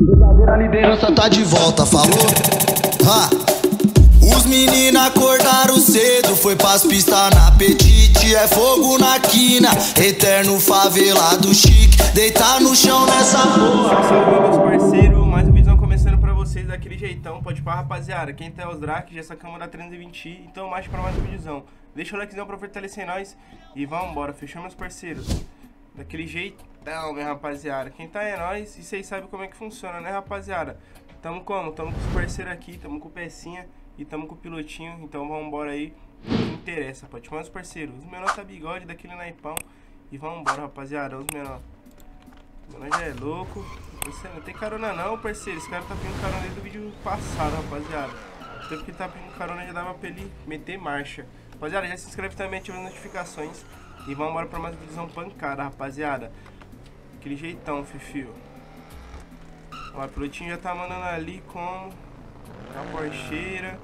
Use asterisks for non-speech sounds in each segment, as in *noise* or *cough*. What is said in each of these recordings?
A liderança tá de volta, falou? Ha! Os meninos acordaram cedo, foi pras pistas na apetite, é fogo na quina, eterno favelado chique, deitar no chão nessa porra. Salve meus parceiros, mais um vídeo começando pra vocês daquele jeitão, pode pá rapaziada, quem tá é os Drak, já sacamos da 320, então mais pra mais um vídeozão. Deixa o likezão pra fortalecer nós e vambora, fechou meus parceiros? Daquele jeitão, minha rapaziada, quem tá é nós e vocês sabem como é que funciona, né rapaziada? Tamo como? Tamo com os parceiros aqui, tamo com o Pecinha e tamo com o pilotinho, então vambora aí, o que interessa, pode chamar os parceiros. Os menores tá bigode, daquele naipão e vambora rapaziada, os menores. O menor já é louco. Você não tem carona não, parceiro. Esse cara tá pedindo carona desde o vídeo passado, rapaziada. Porque ele tá pedindo carona já dava pra ele meter marcha. Rapaziada, já se inscreve também, ativa as notificações. E vamos embora pra mais uma visão pancada, rapaziada. Aquele jeitão, fifio. Ó, o pilotinho já tá mandando ali com a porcheira.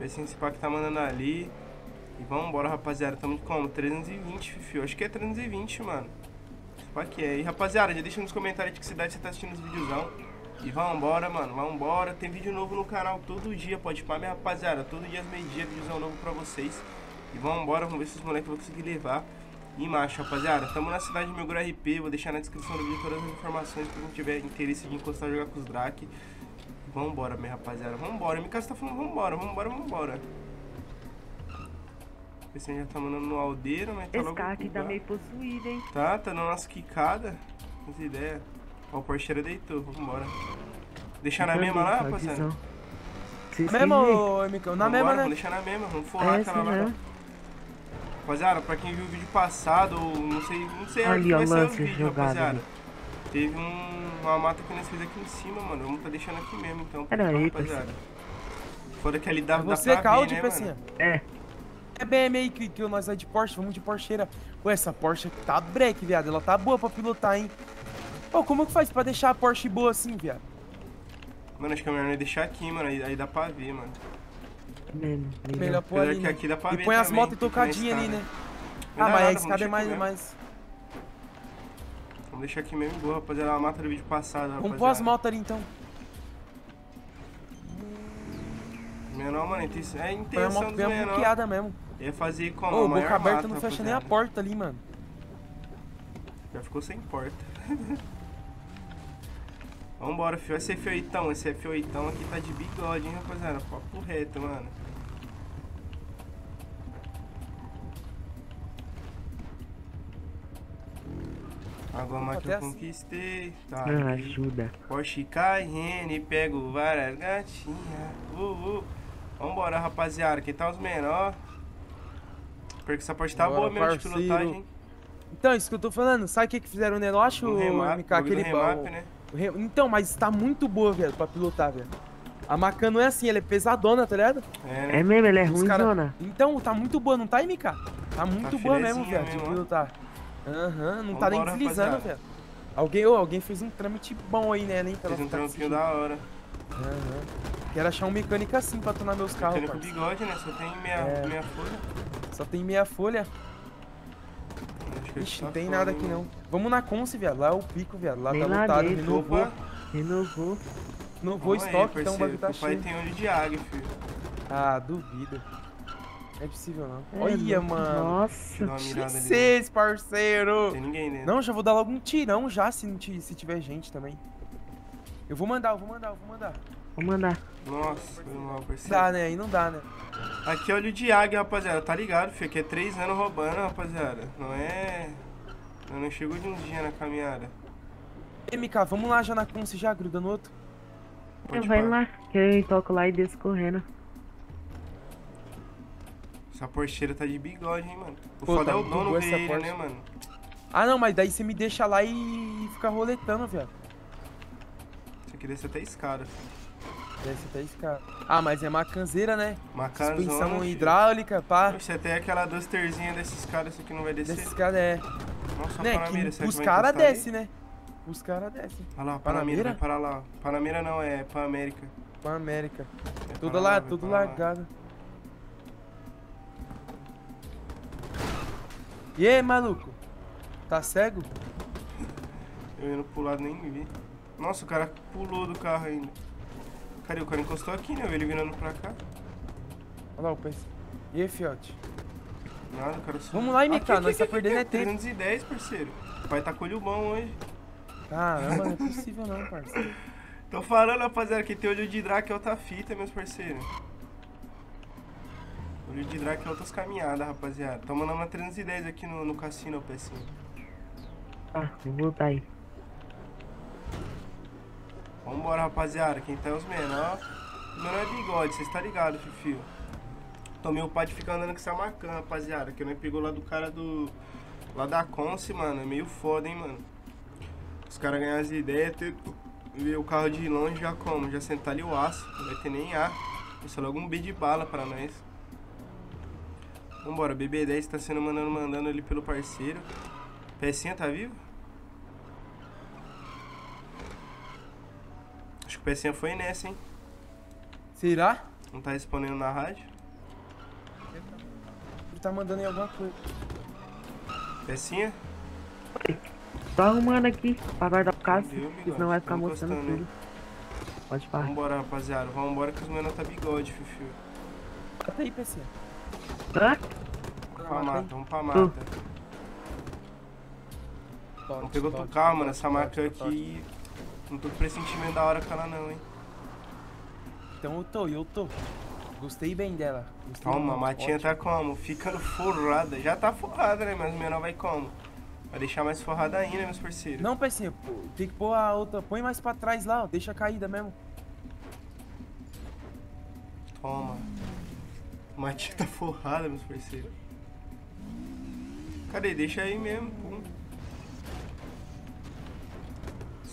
Esse pá que tá mandando ali. E vamos embora, rapaziada. Tamo como? 320, fifio. Acho que é 320, mano. Pá que é. E rapaziada, já deixa nos comentários de que cidade você tá assistindo os videozão. E vambora, mano, vambora. Tem vídeo novo no canal todo dia, pode pá, minha rapaziada. Todo dia meio-dia, videozão novo pra vocês. E vambora, vamos ver se os moleques vão conseguir levar. E macho, rapaziada, tamo na cidade de Melgura RP. Vou deixar na descrição do vídeo todas as informações pra quem tiver interesse de encostar e jogar com os Drak. Vambora, minha rapaziada, vambora. MK tá falando vambora, vambora, vambora. Esse já tá mandando no aldeiro, mas tá Esse logo cara aqui tá meio possuído, hein? Tá, tá dando umas quicadas. As ideias. Ó, o porcheiro deitou, vambora. Deixar na mesma lá, rapaziada? Mesmo, ô, Micão, na mesma, Vamos né? deixar na mesma, vamos forrar É, aquela lá. Rapaziada, pra quem viu o vídeo passado, ou não sei, não sei a hora Ali, que ó, vai sair o lance vídeo, jogado rapaziada. Teve um, uma mata que nós fez aqui em cima, mano. Vamos tá deixando aqui mesmo, então. Era aí, rapaziada. Foda que ali dá, É dá você, pra Caldi, ver, né, Pecinha? mano? É, É BM aí que, que nós vai de Porsche, vamos de Porscheira. Pô, essa Porsche tá break, viado. Ela tá boa pra pilotar, hein? Pô, como que faz pra deixar a Porsche boa assim, viado? Mano, acho que é melhor deixar aqui, mano. Aí, aí dá pra ver, mano. Mesmo. Melhor pôr Apesar ali, né? E põe as motos tocadinhas ali, né? Ah, mas a escada é mais, mais... Vamos deixar aqui mesmo boa, rapaziada. A mata do vídeo passado, Vamos pôr as rapaziada. motos ali, então. Menor, mano, inten- é a Põe a intenção moto dos bem menor. bloqueada mesmo. Ia fazer como? Ô, boca aberta mata, não fecha nem a rapaziada. porta ali, mano. Já ficou sem porta. *laughs* Vambora, fio. Esse é fioitão, esse é fioitão aqui tá de bigode, hein, rapaziada. Papo reto, mano. Agora que Até eu conquistei. Tá. Ah, aqui. ajuda. Porsche Cayenne, pego várias gatinhas. Uh, uh. Vambora, rapaziada. Quem tá os menor. Porque essa Porsche tá Bora, boa mesmo de pilotagem. Então, isso que eu tô falando. Sabe o que que fizeram, acho, Um remap, MK, aquele... remap, o- né? Então, mas tá muito boa, velho, pra pilotar, velho. A Macan não é assim, ela é pesadona, tá ligado? É, né? É mesmo, ele é ruim, cara- zona. Então, tá muito boa, não tá, MK? Tá muito Tá boa mesmo, velho, de pilotar. Aham, não tá nem Vambora, deslizando, velho. Alguém, ô, alguém fez um trâmite bom aí, né, nem pra Fez ela um trampinho jeito. da hora. Aham. Quero achar um mecânico assim pra tornar meus carros, parceiro. bigode, né? Só tem meia, É. meia folha. Só tem meia folha. Que Ixi, tá não tem foda, nada aqui não. Vamos na Conce, viado. Lá é o pico, viado. Lá Bem tá lá lotado, dentro. renovou. Opa, Renovou. Renovou aí, estoque, então o parceiro, bagulho tá que o pai cheio. tem olho de águia, filho. Ah, duvido. Não é possível não. É, Olha, mano. Nossa. ali. Vocês, Não parceiro. tem ninguém dentro. Não, já vou dar logo um tirão já, se, não se tiver gente também. Eu vou mandar, eu vou mandar, eu vou mandar. Vou mandar. Nossa, foi mal, parceiro. Dá, né? Aí não dá, né? Aqui é olho de águia, rapaziada. Tá ligado, filho? Aqui é três anos roubando, rapaziada. Não é... Eu não chego de um dia na caminhada. MK, vamos lá já na Conce, já gruda no outro. Pode Vai lá, que eu toco lá e desço correndo. Essa porcheira tá de bigode, hein, mano. O Pô, foda tá é o dono ver ele, né, mano? Ah, não, mas daí você me deixa lá e fica roletando, velho. Isso aqui desce até escada, filho. Desce até esse cara. Ah, mas é macanzeira, né? Macazona, Suspensão hidráulica, pá. Você tem aquela dusterzinha desses caras, isso aqui não vai descer. Desses caras é. Nossa, Né? Panamera, Que os caras descem, né? Os caras descem. Olha lá, Panamera, Panamera? vai parar lá. Panamera não, é Pan América. Pra América. Vai Tudo lá, tudo largado. E aí, maluco? Tá cego? Eu indo pro lado nem vi. Nossa, o cara pulou do carro ainda. Cadê? O cara encostou aqui, né? Ele virando pra cá. Olha lá o PC. E aí, fiote? Nada, o cara só... Vamos lá, MK, Aqui, aqui, nós tá aqui, perdendo aqui, é tempo. 310, parceiro. O pai tá com olho bom hoje. Caramba, não é *laughs* possível não, parceiro. Tô falando, rapaziada, que tem olho de Drac é outra fita, meus parceiros. Olho de Drac é outras caminhadas, rapaziada. Tô mandando uma 310 aqui no, no cassino, PC. Tá, vou voltar aí. Vambora, rapaziada. Quem tá é os menor. O menor é bigode, vocês tá ligado, Fifio. Tomei o pai de ficar andando com essa macan, rapaziada. Que nós pegou lá do cara do. Lá da Conce, mano. É meio foda, hein, mano. Os caras ganham as ideias, ter, ver o carro de longe já como? Já sentar ali o aço. Não vai ter nem ar. Isso é logo um B de bala pra nós. Vambora, BB10 tá sendo mandando, mandando ali pelo parceiro. Pecinha tá vivo? Acho que o Pecinha foi nessa, hein? Será? Não tá respondendo na rádio. Ele tá mandando em alguma coisa. Pecinha? Tô arrumando aqui pra guardar o caso, porque senão vai ficar Tá mostrando tudo. Pode parar. Vambora, rapaziada. Vambora que os menores tá bigode, Fifi. Bota aí, PC. Hã? Pra mata, vamos pra mata. Não pegou outro carro, mano. Essa marca aqui. Não tô com pressentimento da hora com ela, não, hein. Então eu tô, eu tô. Gostei bem dela. Gostei Calma, a matinha ótimo. tá como? Ficando forrada. Já tá forrada, né? Mas o menor vai como? Vai deixar mais forrada ainda, meus parceiros. Não, pô, tem que pôr a outra. Põe mais pra trás lá, ó. Deixa caída mesmo. Toma. A matinha tá forrada, meus parceiros. Cadê? Deixa aí mesmo,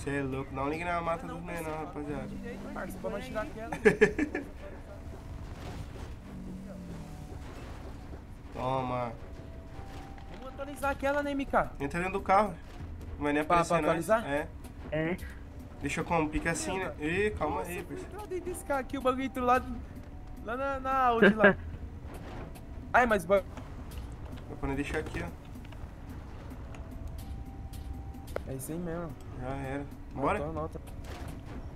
pum. Cê é louco. Dá um ligue na mata dos menores, rapaziada. Parça, pra nós tirar aquela. Toma. Vamos atualizar aquela, né, MK? Entra dentro do carro. Não vai nem Pra- aparecer pra nós. atualizar? É. É. Deixa eu como? Pica assim, né? Ih, calma aí, parceiro. Entrou dentro desse carro aqui, o bagulho entrou lá, lá na, na Audi lá. *laughs* Ai, mas Vou poder deixar aqui, ó. É isso aí mesmo. Já era. Bora? Nota, nota.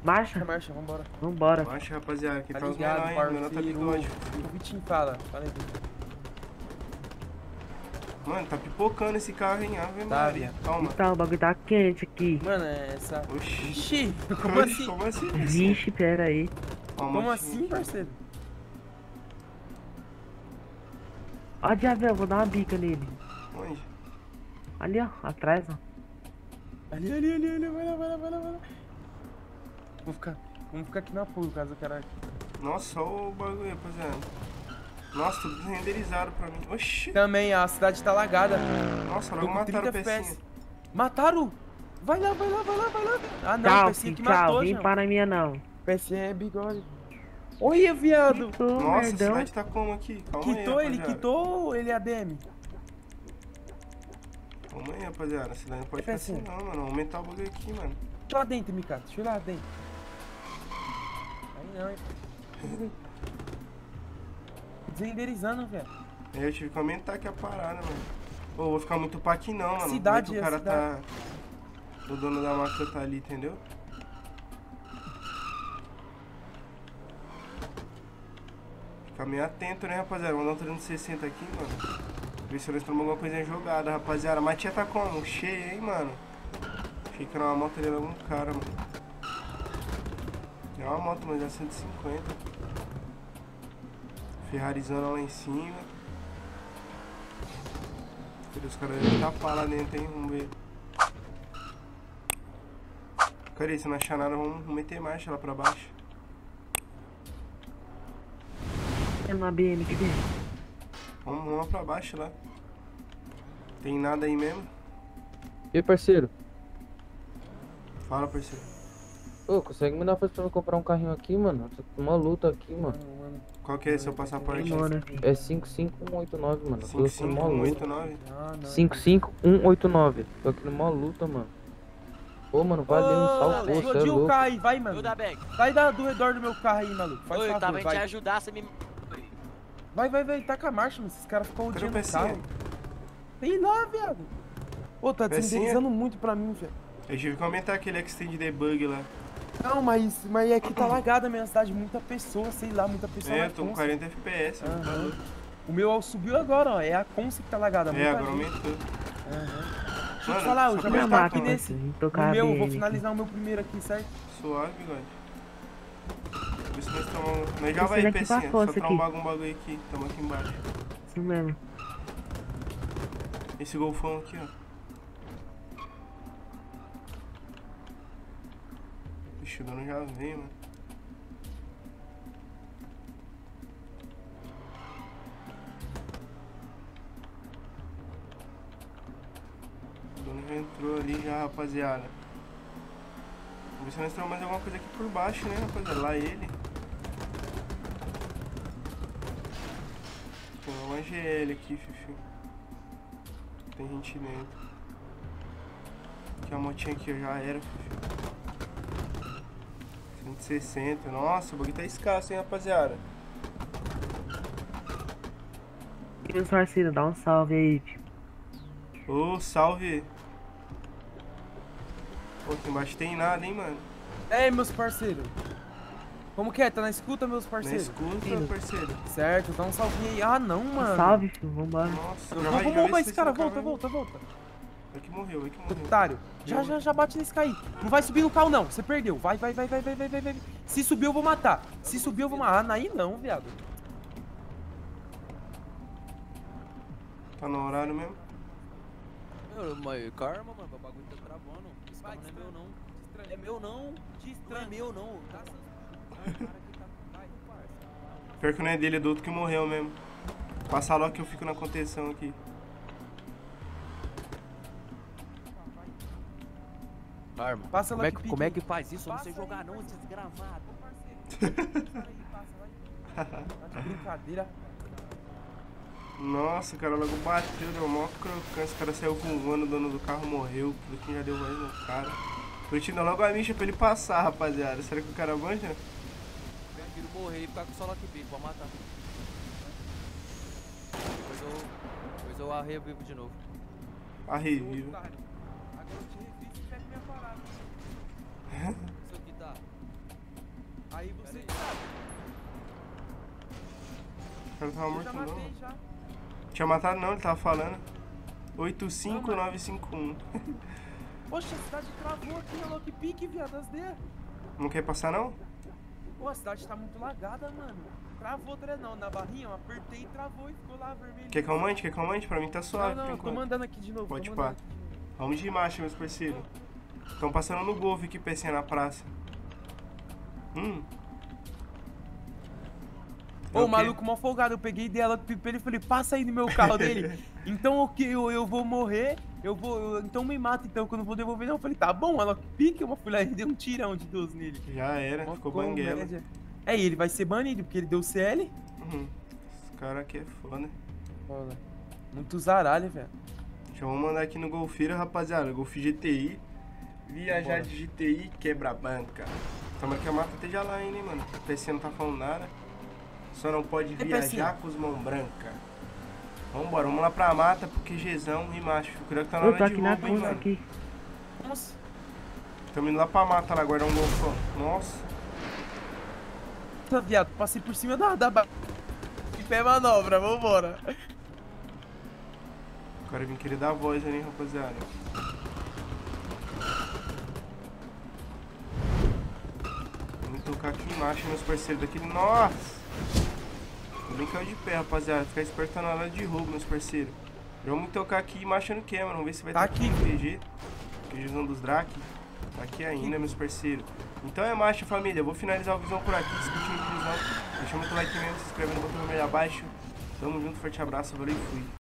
Marcha? Marcha, vambora. Vambora. Marcha, rapaziada. Aqui Tá tá, os ligado, menores, hein? O menor tá parceiro. bigode. O Vitinho fala. Fala aí, Vitinho. Mano, tá pipocando esse carro, hein? Ave Tá, Maria. Calma. Então, o bagulho tá quente aqui. Mano, é essa. Oxi. Ixi, *laughs* como assim? Como assim? Vixe, pera aí. Ó, Como assim, parceiro? Ó, Diavel, vou dar uma bica nele. Onde? Ali, ó, atrás, ó. Ali, ali, ali, ali, vai lá, vai lá, vai lá, vai lá. Vou ficar, vamos ficar aqui na apoio, caso o cara... Nossa, olha o bagulho, rapaziada. Nossa, tudo renderizado pra mim. Oxi. Também, a cidade tá lagada. Nossa, logo mataram 30 o pecinha. Mataram? Vai lá, vai lá, vai lá, vai lá. Ah, não, tchau, o PC filho, que tchau. matou, Vem já. para a minha, não. O PC é bigode. Olha, viado. Tô, Nossa, a merdão. cidade tá como aqui? Calma aí, Quitou ele, rapaziada. quitou ou ele é ADM? Calma aí, rapaziada. Cidade não pode É ficar assim pecinha. não, mano. Vou aumentar o bagulho aqui, mano. Deixa lá dentro, Mika. Deixa lá dentro. Aí não, hein. *laughs* Desenderizando, velho. Aí eu tive que aumentar aqui a parada, mano. Pô, vou ficar muito pá aqui não, mano. Cidade, é o é cara cidade. tá... O dono da máquina tá ali, entendeu? Fica meio atento, né, rapaziada? Vou dar um 360 aqui, mano. Ver se nós tomamos alguma coisa jogada, rapaziada. A matinha tá como? Cheia, hein, mano? Achei que era uma moto ali de algum cara, mano. É uma moto, mas é 150. Ferrarizando lá em cima. Os caras devem tapar lá dentro, hein? Vamos ver. Cadê? Se não achar nada, vamos meter marcha lá pra baixo. Tem uma BM aqui dentro. Vamos, vamos lá pra baixo lá. Tem nada aí mesmo? E aí, parceiro? Fala, parceiro. Ô, consegue me dar força pra eu comprar um carrinho aqui, mano? Tô com uma luta aqui, mano. Qual que é seu passaporte? É 55189, mano. Tô aqui numa luta. 55189? Ah, não. 55189. Tô aqui numa luta, mano. Ô, mano, valeu, um salve, Ô, você é explodiu o louco. carro aí, vai, mano. Ô. Sai da, do redor do meu carro aí, maluco. Faz Oi, eu tava indo te vai. ajudar, você me. Vai, vai, vai, taca a marcha, mano. Esses caras ficam odiando o carro. Vem lá, viado. Ô, tá Pecinha? desenderizando muito pra mim, velho. Eu tive que aumentar aquele extend debug lá. Não, mas, mas é que tá lagada a minha cidade, muita pessoa, sei lá, muita pessoa É, eu tô com Conce. 40 FPS. Tá louco. O meu subiu agora, ó, é a Conce que tá lagada. É, agora gente. aumentou. Deixa eu te falar, eu já vou máquina, aqui nesse. meu, vou aqui. finalizar o meu primeiro aqui, certo? Suave, bigode. Vê se nós tomamos. Nós já vai, daqui pecinha. passou, Só trombar algum bagulho aqui. Tamo aqui embaixo. Isso mesmo. Esse golfão aqui, ó. Vixe, o dono já vem, mano. O dono já entrou ali já, rapaziada. Vamos ver se nós temos mais alguma coisa aqui por baixo, né, rapaziada? Lá ele. Tem uma GL aqui, Fifi. Tem gente dentro. Aqui a motinha aqui já era, Fifi. 160. Nossa, o bagulho tá escasso, hein, rapaziada. Os parceiros, dá um salve aí, tio. Ô, salve. Pô, aqui embaixo tem nada, hein, mano. Ei, meus parceiros. Como que é? Tá na escuta, meus Na parceiros? escuta, parceiro. Certo, dá um salvinho aí. Ah, não, mano. Salve, filho, vambora. Nossa, Eu vamos vai esse se cara, volta, volta, volta. É que morreu, é que morreu. Otário. Já, já, já bate nesse cair. Não vai subir no carro, não. Você perdeu. Vai, vai, vai, vai, vai, vai, vai, vai. Se subir, eu vou matar. Se subir, eu vou matar. Ah, naí não, viado. Tá no horário mesmo? Meu, mas karma, mano, o bagulho tá travando. Esse carro não é meu, não. É meu, não. Não é meu, não. Pior que não é dele, é do outro que morreu mesmo. Passa logo que eu fico na contenção aqui. Karma. Passa como é que que, como é que faz isso? Eu não sei aí, jogar, não, passa. desgramado. *laughs* Tá de brincadeira. Nossa, o cara logo bateu, deu mó crocância. O cara saiu voando, o dono do carro morreu. O Plutinho já deu voz no cara. Plutinho logo a micha pra ele passar, rapaziada. Será que o cara manja? Morrer e ficar com só lock pick pra matar. Depois eu. Depois eu revivo de novo. A reviva. Otário. Agora eu te revivo e pega minha parada. Isso aqui tá. Aí você sabe. O cara tava Eu morto já não. matei já. Tinha matado não, ele tava falando. 85951. *laughs* Poxa, a cidade travou aqui, a lockpick, viado, as D. Não quer passar não? Pô, a cidade tá muito lagada, mano. Travou, tre- não, na barrinha, eu apertei e travou e ficou lá vermelho. Quer calmante? Quer calmante? Pra mim tá suave Não, não, tô mandando aqui de novo. Pode pá. Vamos de marcha, meus parceiros. Estão passando no Golf aqui, pecinha na praça. Hum. Ô, É o quê? maluco mó folgado, eu peguei dela pra ele e falei, passa aí no meu carro dele. *laughs* então o que eu, eu vou morrer, eu vou. eu- então me mata então, que eu não vou devolver, não. Eu falei, tá bom, ela pique, eu fui lá e dei um tirão de 12 nele. Já era, Mó ficou banguela. É, e ele vai ser banido, porque ele deu CL. Uhum. Esse cara aqui é foda. Muito zaralho, velho. Já vou mandar aqui no Golfeira, rapaziada. Golf GTI. Viajar Bora. de GTI quebra banca. Toma que a mata esteja lá ainda, hein, mano. A PC não tá falando nada. Só não pode Ei, viajar com os mão branca. Vambora, vamos lá pra mata, porque Gezão e macho. Cuidado que tá na tô hora de aqui na hein, mano. aqui. Nossa. Tamo indo lá pra mata lá, guardar um golfão. Nossa. Puta, viado, passei por cima da, da ba... Que pé manobra, vambora. O cara vem querer dar voz ali, rapaziada. Vamos tocar aqui embaixo, meus parceiros. Daquele. Nossa! Também caiu de pé, rapaziada. Ficar esperto na hora de roubo, meus parceiros. Vamos tocar aqui marchando Cameron. Vamos ver se vai tá ter aqui. PG. PGzão dos Drac. Tá, tá aqui ainda, meus parceiros. Então é marcha, família. Vou finalizar o visão por aqui, discutindo o visão. Deixa muito like mesmo, se inscreve no botão vermelho abaixo. Tamo junto, forte abraço, valeu e fui.